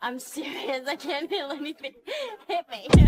I'm serious. I can't feel anything. Hit me.